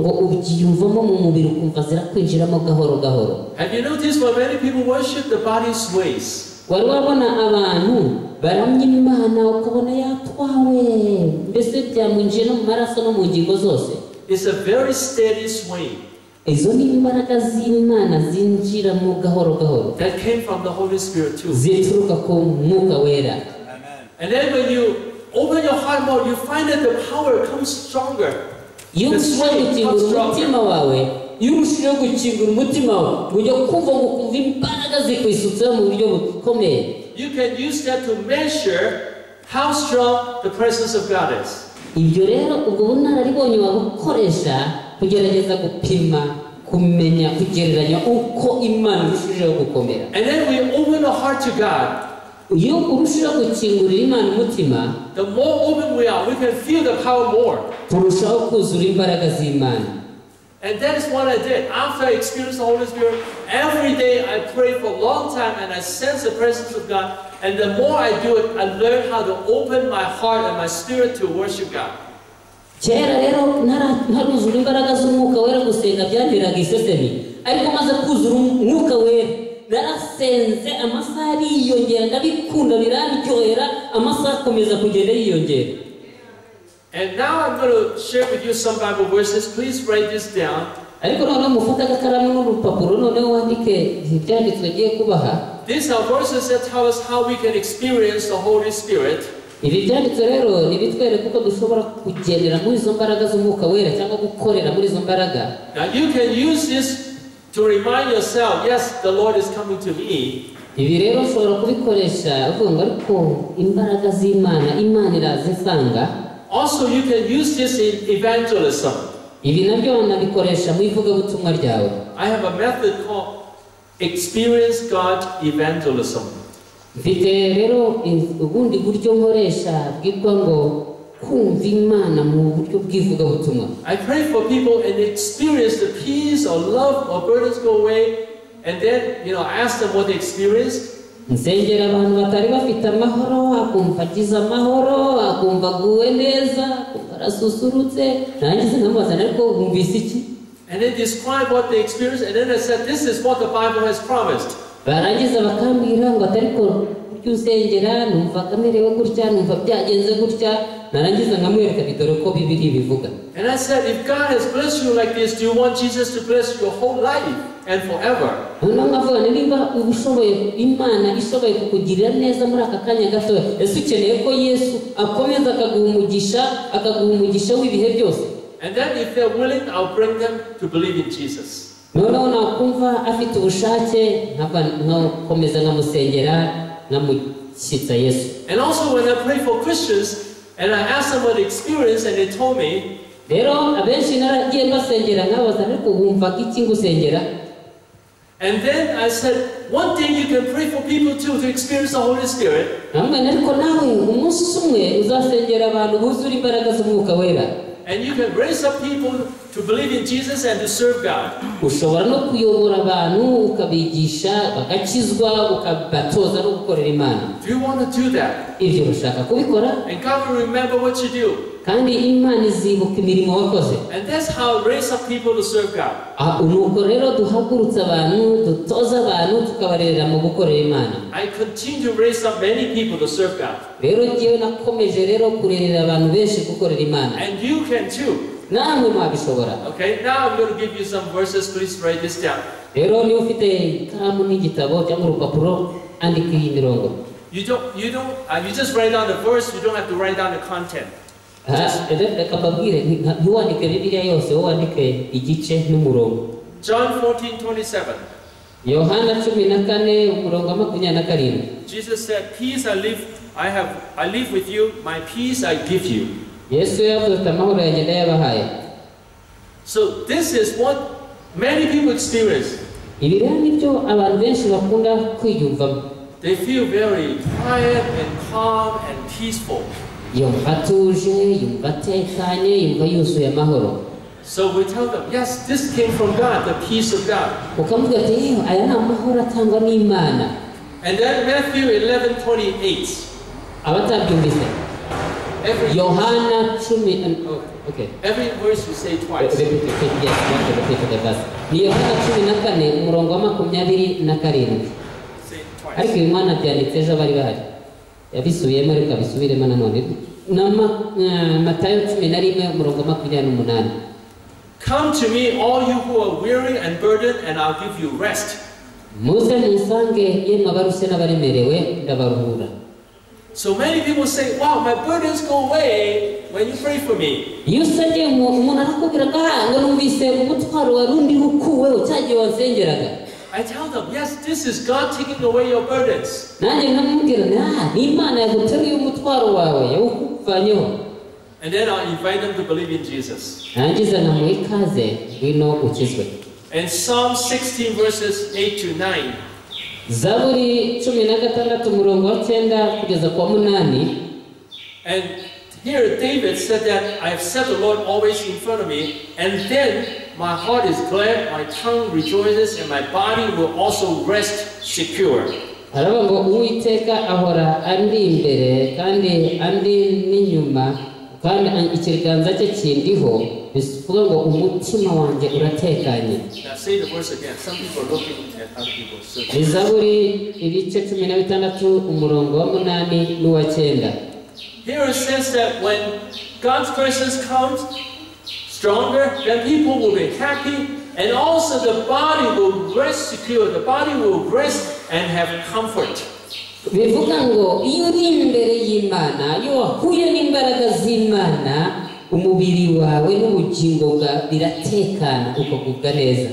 Ngo ubyiyumvamo mu mubiri ukumva zirakwinjiramo gahoro gahoro. Have you noticed when many people worship, the body sways? wari wabona abantu baramya imana ukabona yatwawe mbese byamwinjiye no mu maraso no mu ngingo zose. It's a very steady swing izo ni imbaraga z'imana zinjiramo gahoro gahoro that came from the Holy Spirit too. zituruka ku mwuka wera And then when you open your heart more, you find that the power comes stronger. iyo The gukingura umutima wawe iyo urushijeho gukingura umutima wawe ujya kumva ngo ukumva imbaraga zikwisutseho mu buryo bukomeye You can use that to measure how strong the presence of God is. Ibyo rero ubwo bunararibonye wabukoresha kugerageza gupima kumenya kugereranya uko imana irushijeho gukomera And then we open our heart to God. iyo urushaho gukingurira imana umutima The more open we are, we can feel the power more. turushaho kuzura imbaraga z'imana And that is what I did. After I experienced the Holy Spirit, every day I prayed for a long time and I sense the presence of God. And the more I do it, I learn how to open my heart and my spirit to worship God. kera And now I'm going to share with you some Bible verses. Please write this down. These are verses that tell us how we can experience the Holy Spirit. ibi byanditswe rero ni ibitwereka uko dushobora kugendera muri izo mbaraga z'umwuka wera cyangwa gukorera muri izo mbaraga Now you can use this to remind yourself, yes, the Lord is coming to me. ibi rero ushobora kubikoresha uvuga ngo ariko imbaraga z'imana imana iraza insanga Also, you can use this in evangelism. ibi nabyo wanabikoresha mu ivugabutumwa ryawe I have a method called Experience God Evangelism. mfite rero i- ubundi buryo nkoresha bwitwa ngo kumva imana mu buryo bw'ivugabutumwa I pray for people and experience the peace or love or burdens go away, and then you know ask them what they experienced, nsengera abantu batari bafite amahoro akumva agize amahoro akumva aguwe neza akumva arasusurutse nangize nkamubaza ariko wumvise iki and describe what they experienced, and then I said, This is what the Bible has promised. barangiza bakambwira ngo atariko usengera numvaga gutya numva byagenze gutya narangiza nkamwereka bidore ko bibiri bivuga And I said, If God has blessed you like this, do you want Jesus to bless your whole life and forever? Nkavuga ni niba uba ushoboye imana ishoboye kukugirira neza muri aka kanya gatoya ese ukeneye ko yesu akomeza akaguha umugisha akaguha umugisha w'ibihe byose? And then, if they're willing, I'll bring them to believe in Jesus. noneho nakumva afite ubushake nkakomeza nkamusengera nkamushyitsa yesu. And also, when I pray for Christians and I ask them what they experienced, and they told me, rero abenshi naragiye mbasengera nkabaza ariko wumvaga iki ngusengera? And then I said, one thing you can pray for people too to experience the Holy Spirit. Namwe ariko nawe umunsi umwe uzasengera abantu buzura imbaraga z'umwuka wera. And you can raise up people to believe in Jesus and to serve God. ushobora no kuyobora abantu ukabigisha bagakizwa ukabatoza no gukorera imana Do you want to do that? ibyo urashaka kubikora And God will remember what you do. kandi imana izibuka imirimo wakoze And that's how I raise up people to serve God. Ah, nuko rero duhagurutsa abantu dutoza abantu tukabarerera mu gukorera imana I continue to raise up many people to serve God. rero nakomeje rero kurerera abantu benshi gukorera imana And you can too. Okay, now I'm going to give you some verses. Please write this down. rero niba ufite ikaramu n'igitabo cyangwa urupapuro andika iyi mirongo You don't, you don't, uh, you just write down the verse. You don't have to write down the content. Re- reka mbabwire nti- ntiwandike bibiliya yose wowe wandike igice John 14, 27. yohana cumi na kane umurongo wa makumyabiri na karindwi Jesus said, Peace I live, I have, I live with you. My peace I give you. Yesu yavuze ati amahoro yanjye ndayabahaye So this is what many people experience. ibi rero nibyo abantu benshi bakunda kwiyumvamo They feel very quiet and calm and peaceful. yumva atuje yumva atekanye yumva yuzuye amahoro So we tell them, yes, this came from God, the peace of God. ukavuga ati yewe aya ni amahoro atangwa n'imana And then Matthew 11, 28. abatabyumvise Every, yohana cumi oh, okay. every verse you say twice. Yes, ni yohana cumi na kane umurongo wa makumyabiri na karindwi ariko uyu mwana byanditse ejo bari bahari. Yabisubiyemo ariko abisubiremo nanone na eh, matayo cumi na rimwe umurongo wa makumyabiri n'umunani Come to me, all you who are weary and burdened, and I'll give you rest. muze munsange yemwe abaruse n'abaremerewe ndabaruhura. So many people say, wow, my burdens go away when you pray for me. iyo usabye umuntu umuntu arakubwira ngo "Ah, ngo numvise umutwaro wari undiho ukuweho cya gihe wansengeraga I tell them, yes, this is God taking away your burdens. nanjye nkamubwira nti "Ah, ni imana yaguteruye umutwaro wawe And then I'll invite them to believe in Jesus. nangiza nkamuha ikaze ngwino And Psalm 16 verses 8 to 9. Zaburi cumi na gatandatu umurongo wa cyenda kugeza ku munani And here David said that I have set the Lord always in front of me, and then my heart is glad, my tongue rejoices, and my body will also rest secure. haravuga ngo uwiteka ahora andi imbere kandi andi n'inyuma kandi ikiganza cye kindiho bivuga ngo umutima wanjye uratekanye ni zaburi ibice cumi na bitandatu umurongo wa munani n'uwa cyenda Here it says that when God's presence comes stronger, then people will be happy, and also the body will rest secure. The body will rest and have comfort. bivuga ngo iyo uri imbere y'imana iyo wahuye n'imbaraga z'imana umubiri wawe n'ubugingo bwawe biratekana ukagubwa neza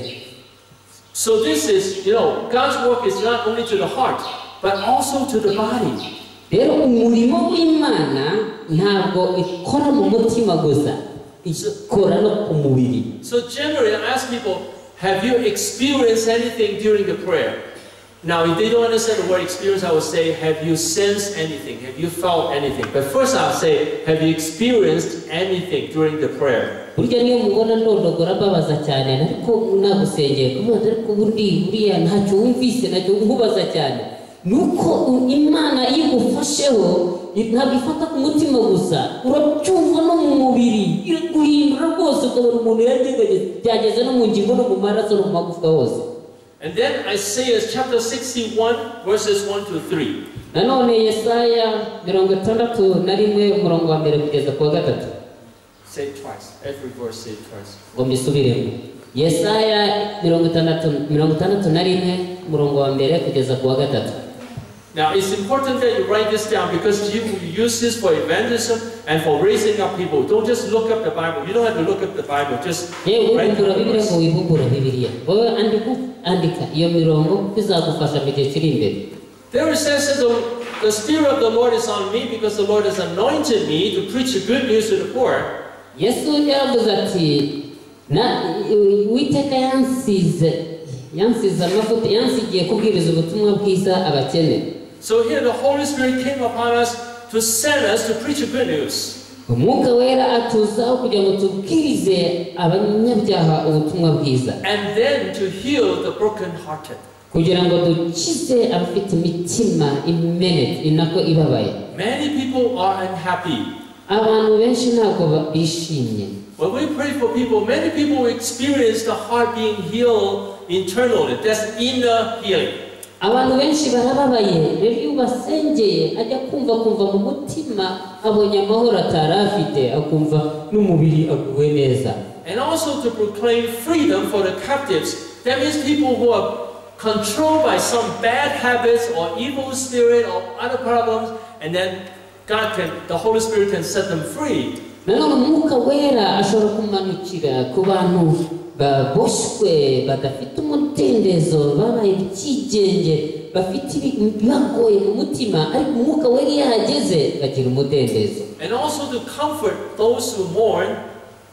So this is, you know, God's work is not only to the heart, but also to the body. rero umurimo w'imana ntabwo ikora mu mutima gusa ikora no ku mubiri So generally, I ask people, have you experienced anything during the prayer? Now, if they don't understand the word experience, I will say, have you sensed anything? Have you felt anything? But first, I'll say, have you experienced anything during the prayer? burya imana igufasheho ntabwo ifata ku mutima gusa urabyumva no mu mubiri iraguhindura rwose ukabona umuntu yagegageze byageze no mu ngingo no mu maraso no mu magufwa hose And then Isaiah chapter 61, verses 1 to 3. nanone yesaya mirongo itandatu na rimwe umurongo wa mbere kugeza ku wa gatatu Say twice. Every verse, say twice. ngo mbisubiremo yesaya mirongo itandatu mirongo itandatu na rimwe umurongo wa mbere kugeza ku wa gatatu Now, it's important that you write this down because you use this for evangelism and for raising up people. Don't just look up the Bible. You don't have to look up the Bible. Just write the bibiliya ngo verse. bibiliya wowe andika andika iyo mirongo kuko mu gihe kiri imbere There it says that the, the Spirit of the Lord is on me because the Lord has anointed me to preach the good news to the poor. yesu yaravuze ati na uwiteka yansize yansize amavuta yansigiye kubwiriza ubutumwa bwiza abakene So here the Holy Spirit came upon us to send us to preach the good news. umwuka wera atuzaho kugira ngo tubwirize abanyabyaha ubutumwa bwiza And then to heal the brokenhearted. kugira ngo dukize abafite imitima imenetse inako ibabaye Many people are unhappy. abantu benshi ntabwo bishimye When we pray for people, many people experience the heart being healed internally. That's inner healing. Abantu benshi barababaye rero ubasengeye ajya kumva kumva mu mutima abonye amahoro akumva n'umubiri aguwe neza And also to proclaim freedom for the captives. That means people who are controlled by some bad habits or evil spirit or other problems, and then God can, the Holy Spirit can set them free. Nanone umwuka wera ashobora kumanukira ku bantu baboshywe badafite umudendezo babaye ibyigenge bafite ibibagoye mu mutima ariko umwuka wera iyo ahageze bagira umudendezo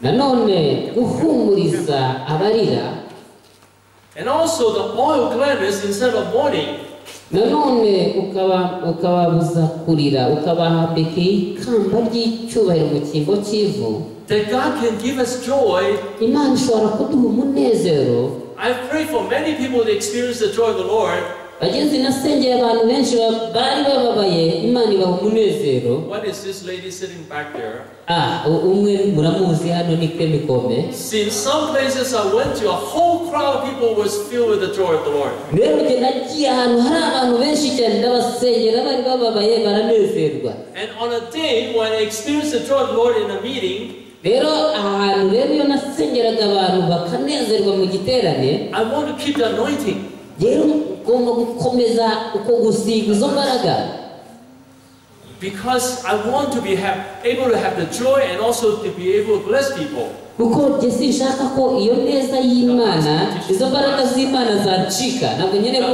nanone guhumuriza abarira. And also the oil gladness instead of mourning. Nanone ukababuza kurira ukabahambika ikamba ry'icyubahiro mu cyimbo cy'ivu That God can give us joy. imana ishobora kuduha umunezero I've prayed for many people to experience the joy of the Lord. bageze nasengeye abantu benshi bari bababaye imana ibaha umunezero. Ah, umwe muramuzi hano ni kemikome rero njye nagiye ahantu hari abantu benshi cyane ndabasengera bari bababaye baranezerwa. Rero ahantu rero iyo nasengeraga abantu bakanezerwa mu giterane rero ugomba gukomeza uko gusiga izo mbaraga. Because I want to be have, able to have the joy and also to be able to bless people. kuko njye sinshaka ko iyo neza y'imana izo mbaraga z'imana zancika. Ntabwo nkeneye ko